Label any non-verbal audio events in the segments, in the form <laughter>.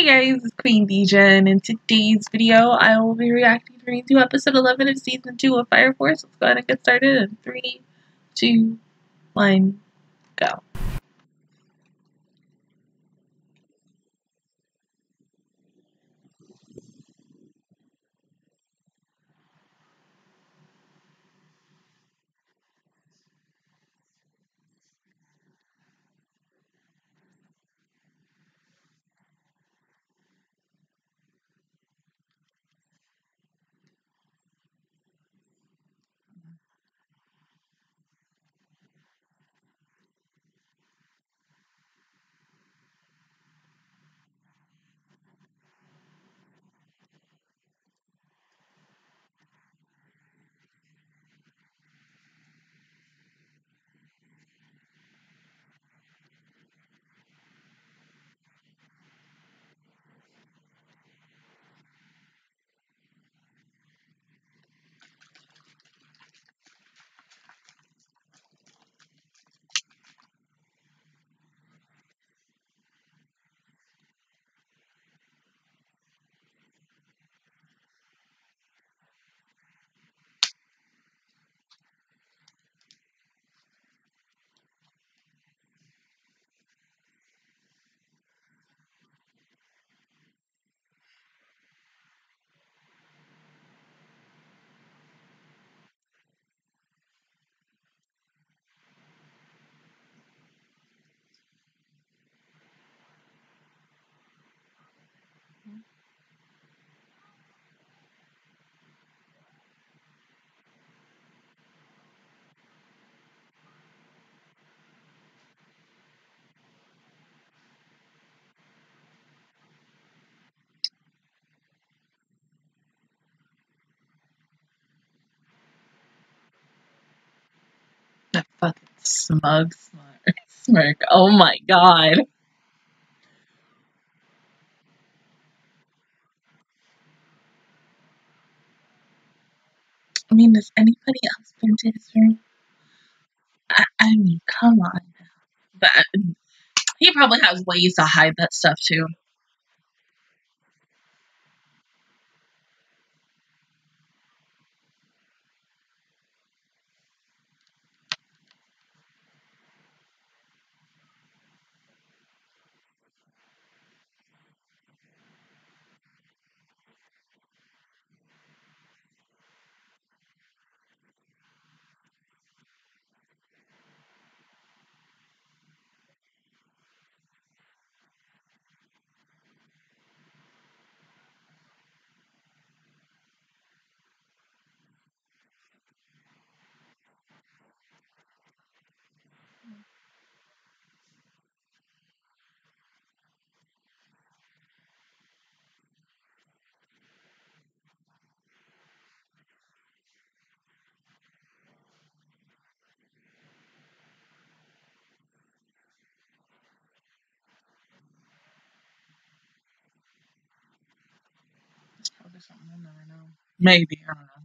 Hey guys, it's Queendija, and in today's video, I will be reacting to episode 11 of season 2 of Fire Force. Let's go ahead and get started in 3, 2, 1, go. That fucking smug smirk. <laughs> Oh my god. I mean, has anybody else been to his room? I, I mean, come on. But um, he probably has ways to hide that stuff too. There's probably something. Maybe, I don't know.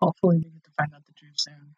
Hopefully, we get to find out the truth soon.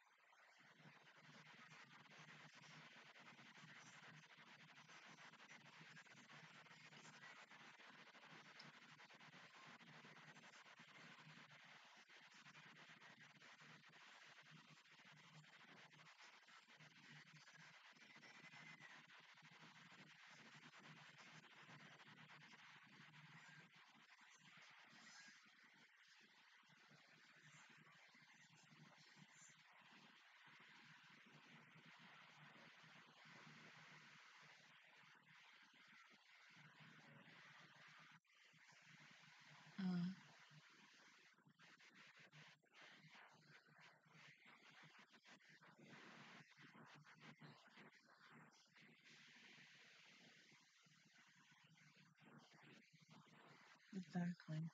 Exactly.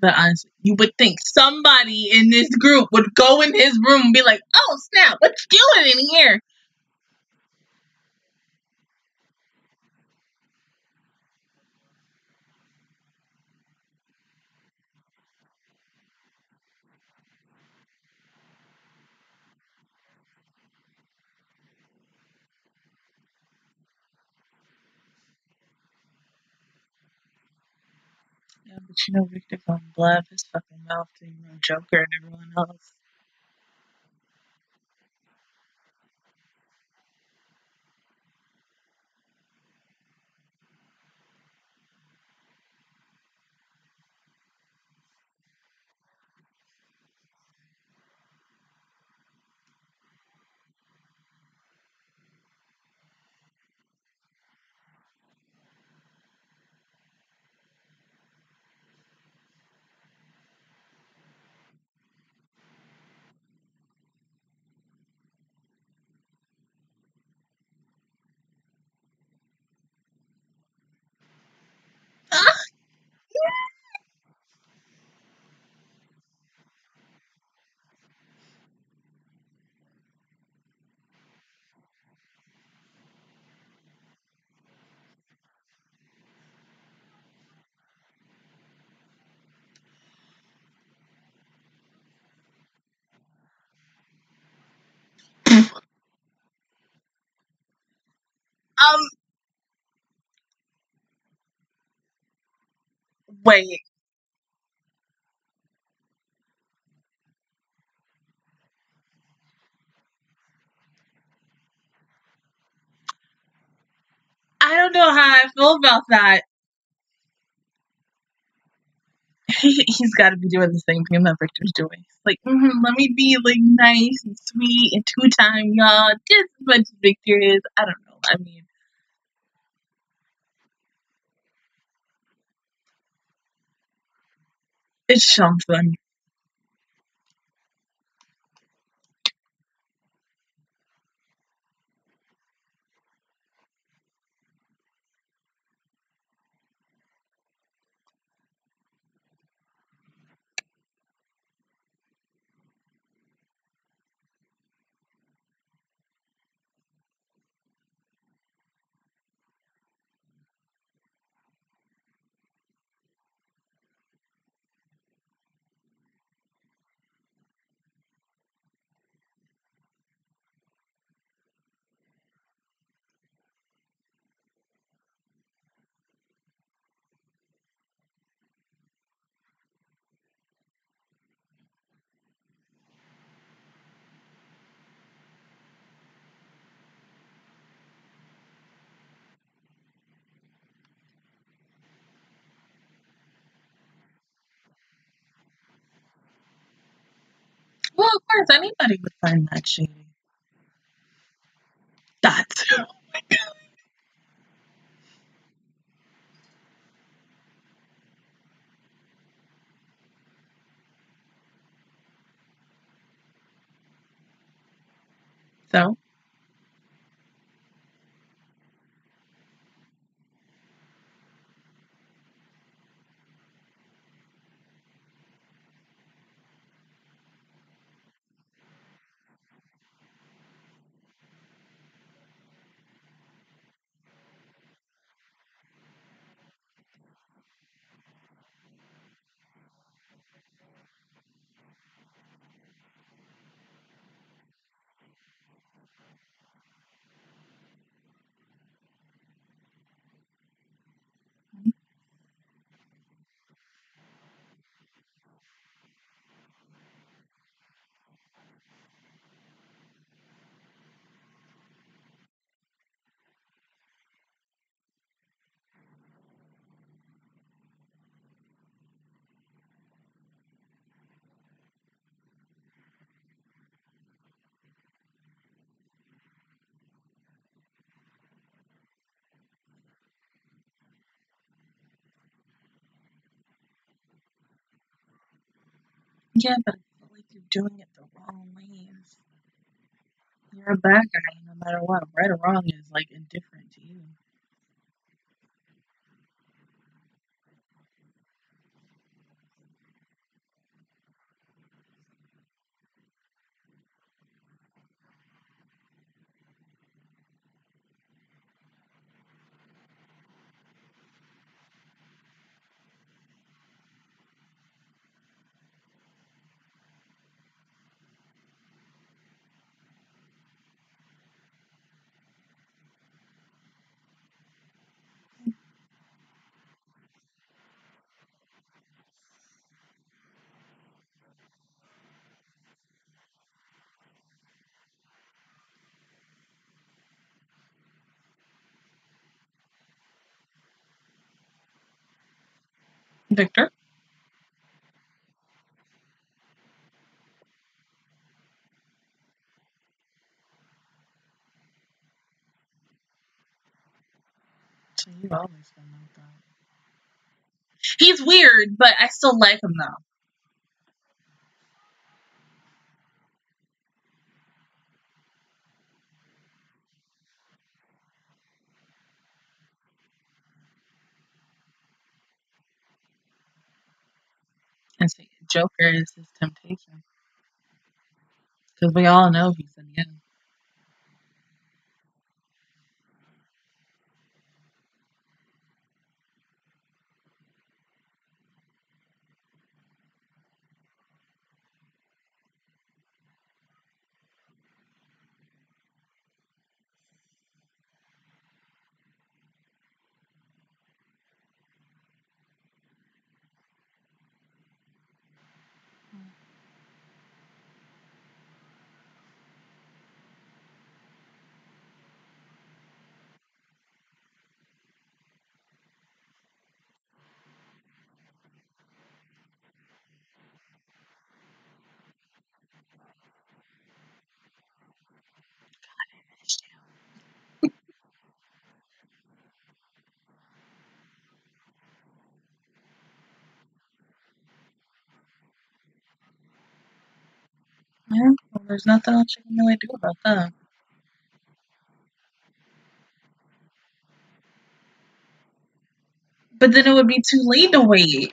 But honestly, you would think somebody in this group would go in his room and be like, "Oh snap, what you doing in here?" Yeah, but you know Victor gonna blab his fucking mouth you know Joker and everyone else. Um, wait. I don't know how I feel about that. He, <laughs> he's got to be doing the same thing that Victor's doing. Like, mhm, let me be like nice and sweet and two time y'all, just as much as Victor is. I don't know. I mean, it's something. Well, of course, anybody would find that shady. That too. So, yeah, but I feel like you're doing it the wrong way. You're a bad guy no matter what. Right or wrong is like indifferent to you. Victor? So you've always been like that. He's weird, but I still like him though. And Joker is his temptation. Because we all know he's in you. Yeah, well, there's nothing else you can really do about that. But then it would be too late to wait.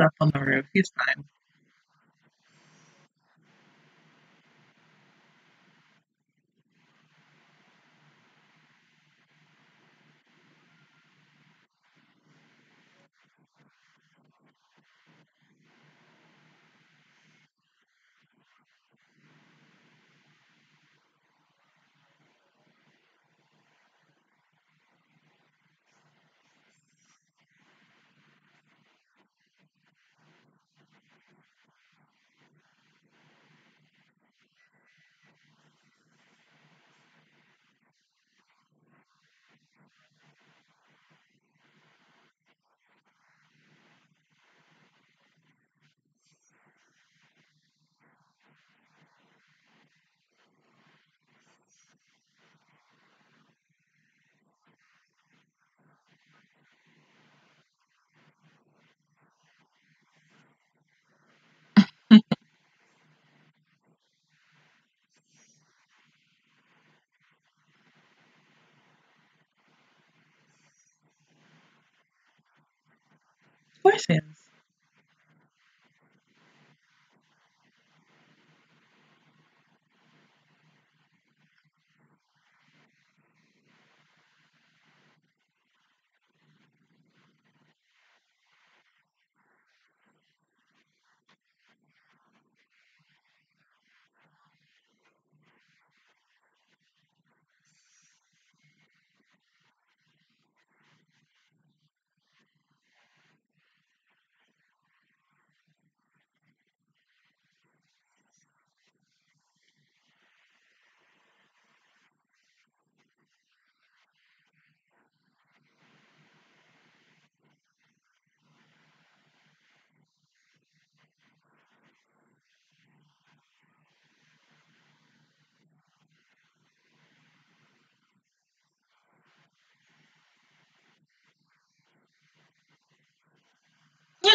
Up on the roof. He's fine. Of course.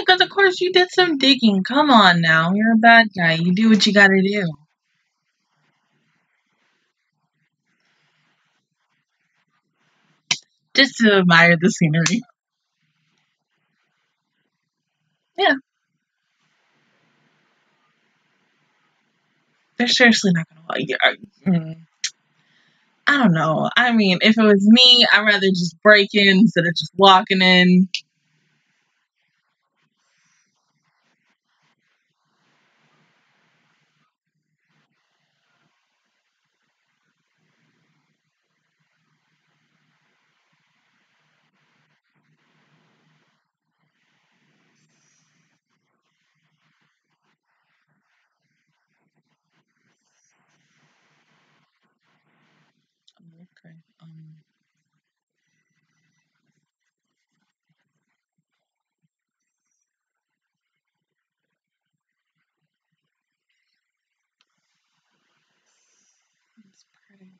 Because of course you did some digging. Come on now. You're a bad guy. You do what you gotta do. Just to admire the scenery. Yeah. They're seriously not gonna. Yeah, mm. I don't know. I mean, if it was me, I'd rather just break in instead of just walking in. It's pretty.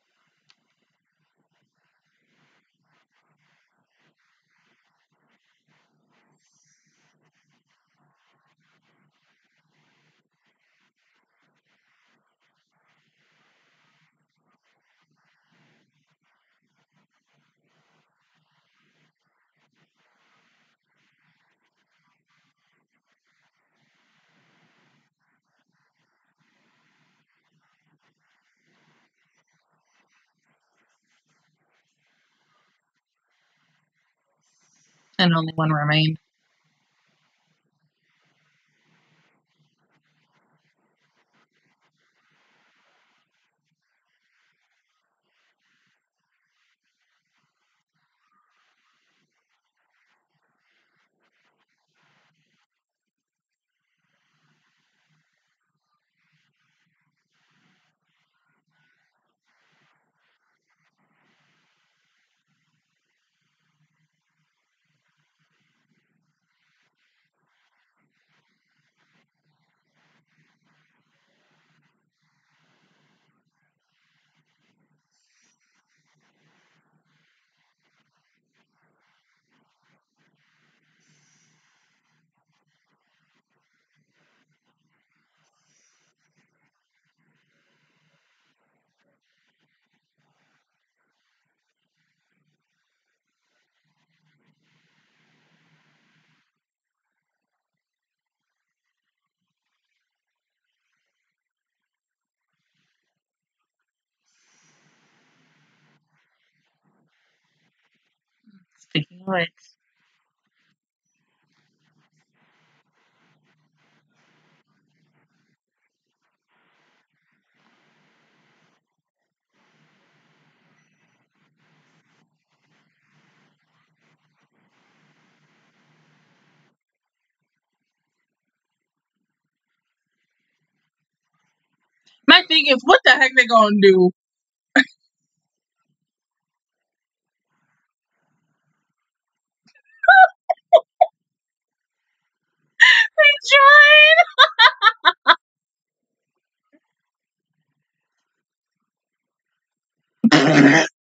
And only one remained. Speaking of which, my thing is, what the heck they gonna do? They <laughs>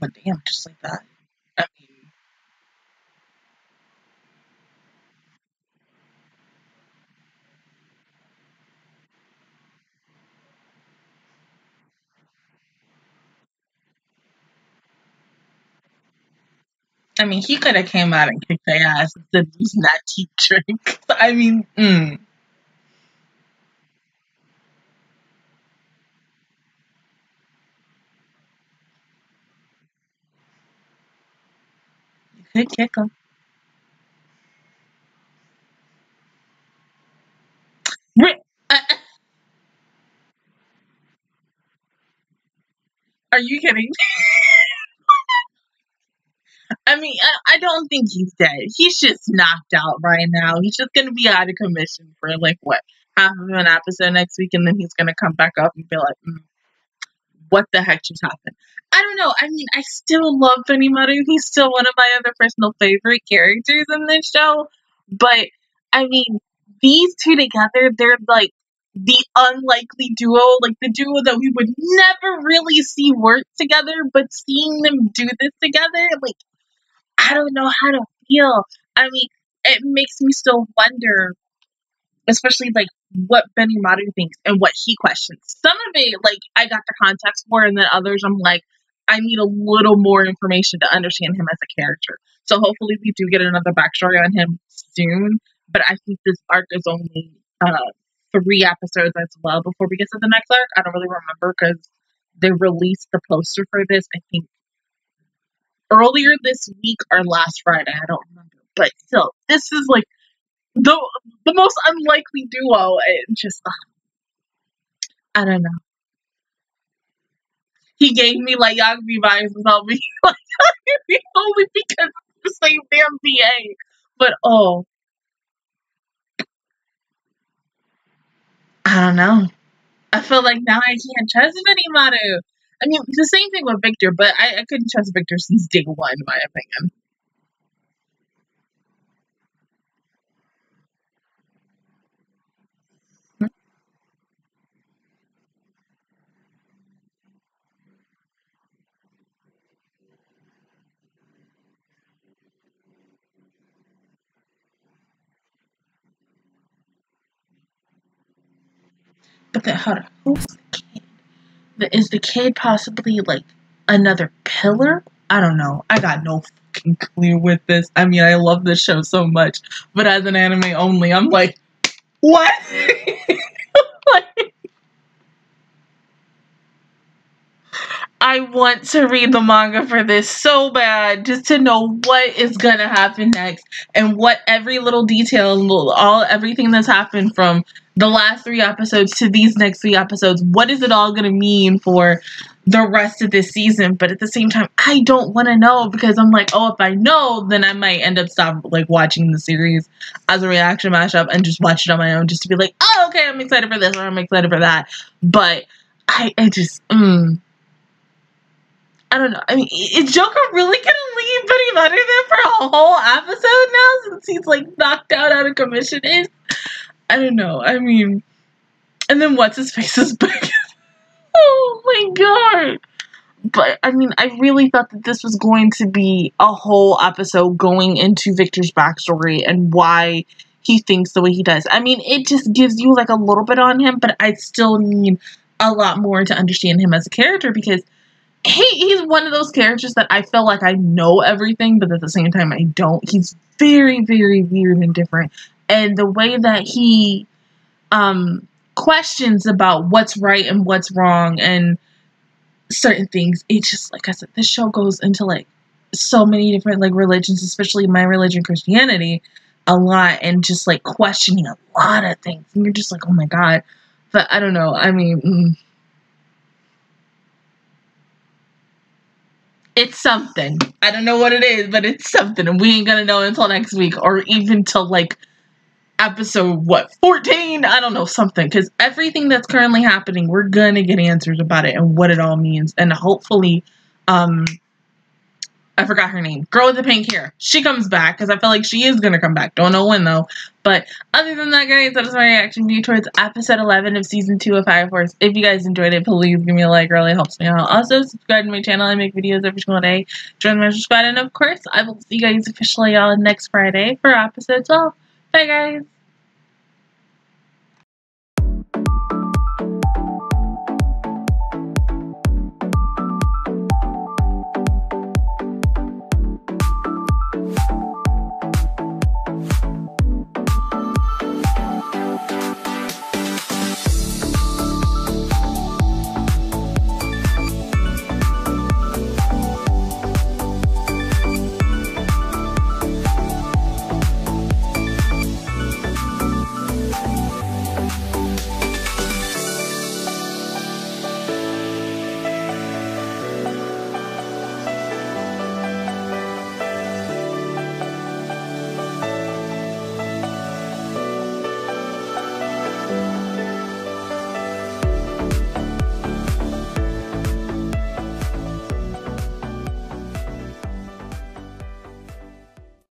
tried. damn, just like that. I mean, I mean, he could have came out and kicked their ass instead of using that drink. <laughs> I mean, mm, could kick him. Are you kidding? <laughs> I mean, I, I don't think he's dead. He's just knocked out right now. He's just gonna be out of commission for like what half of an episode next week, and then he's gonna come back up and be like, mm, "What the heck just happened?" I don't know. I mean, I still love Benimaru. He's still one of my other personal favorite characters in this show. But I mean, these two together, they're like the unlikely duo, like the duo that we would never really see work together, but seeing them do this together, like I don't know how to feel. I mean, it makes me still wonder, especially like what Benimaru thinks and what he questions. Some of it, like I got the context for, and then others, I'm like, I need a little more information to understand him as a character. So hopefully, we do get another backstory on him soon. But I think this arc is only uh, three episodes as well before we get to the next arc. I don't really remember because they released the poster for this. I think earlier this week or last Friday. I don't remember, but still, this is like the the most unlikely duo. And just ugh, I don't know. He gave me like Yagami vibes without <laughs> being like only because the same damn VA. But oh, I don't know. I feel like now I can't trust Benimaru. I mean, the same thing with Victor, but I, I couldn't trust Victor since day one, in my opinion. But then, hold on. Who's the kid? Is the kid possibly like another pillar? I don't know. I got no fucking clue with this. I mean, I love this show so much, but as an anime only, I'm like, what? <laughs> I want to read the manga for this so bad, just to know what is gonna happen next and what every little detail, all everything that's happened from the last three episodes to these next three episodes. What is it all gonna mean for the rest of this season? But at the same time, I don't want to know because I'm like, oh, if I know, then I might end up stop like watching the series as a reaction mashup and just watch it on my own, just to be like, oh, okay, I'm excited for this or I'm excited for that. But I, I just. Mm, I don't know. I mean, is Joker really gonna leave Benimaru there for a whole episode now since he's like knocked out out of commission? Is I don't know. I mean, and then what's his face is <laughs> back. oh my god! But I mean, I really thought that this was going to be a whole episode going into Victor's backstory and why he thinks the way he does. I mean, it just gives you like a little bit on him, but I still need a lot more to understand him as a character because he he's one of those characters that I feel like I know everything, but at the same time I don't. He's very, very weird and different. And the way that he um questions about what's right and what's wrong and certain things, it just like I said, this show goes into like so many different like religions, especially my religion, Christianity, a lot, and just like questioning a lot of things. And you're just like, oh my god. But I don't know. I mean, mm, it's something. I don't know what it is, but it's something, and we ain't gonna know until next week, or even till like episode what 14 i don't know something because everything that's currently happening we're gonna get answers about it and what it all means and hopefully um I forgot her name. Girl with the pink hair. She comes back because I feel like she is gonna come back. Don't know when though. But other than that, guys, that is my reaction view towards episode 11 of season 2 of Fire Force. If you guys enjoyed it, please give me a like. Really helps me out. Also, subscribe to my channel. I make videos every single day. Join my Squad. And of course, I will see you guys officially all next Friday for episode 12. Bye, guys.